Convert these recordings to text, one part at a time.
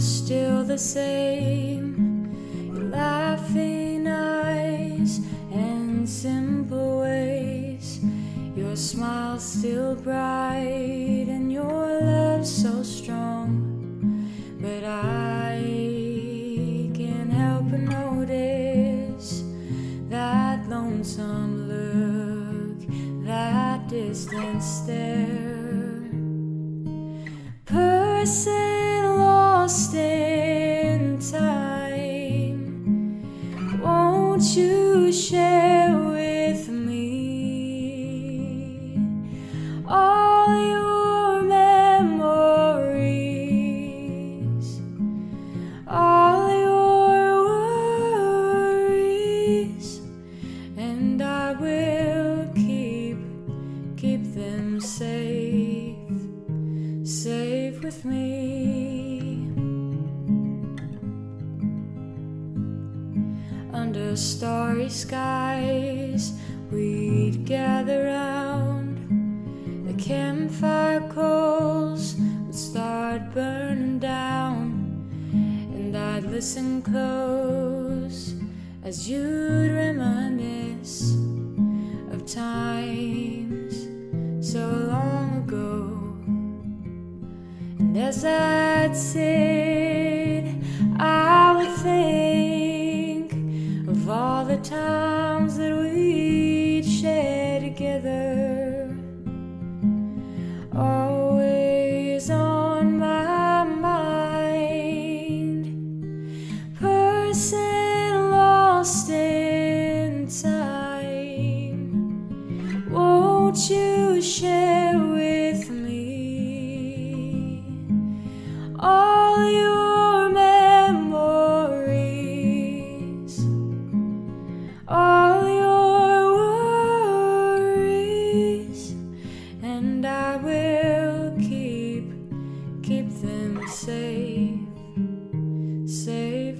You're still the same. Your laughing eyes and simple ways. Your smile still bright and your love so strong. But I can't help but notice that lonesome look, that distant stare. Person share with me all your memories, all your worries, and I will keep keep them safe, safe with me. Under starry skies, we'd gather round. The campfire coals would start burning down, and I'd listen close as you'd reminisce of times so long ago. And as I'd sit, times that we'd share together. Always on my mind. Person lost in time. Won't you share with me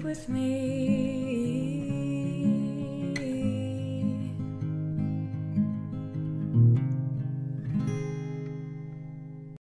with me.